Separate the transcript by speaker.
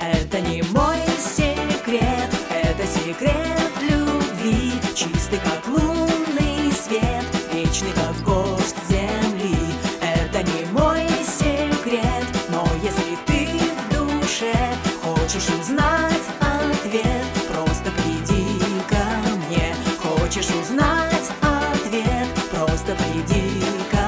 Speaker 1: Это не мой секрет, это секрет любви, чистый как лунный свет, вечный как горсть земли. Это не мой секрет, но если ты в душе хочешь узнать ответ, просто приди ко мне. Хочешь узнать ответ, просто приди ко мне.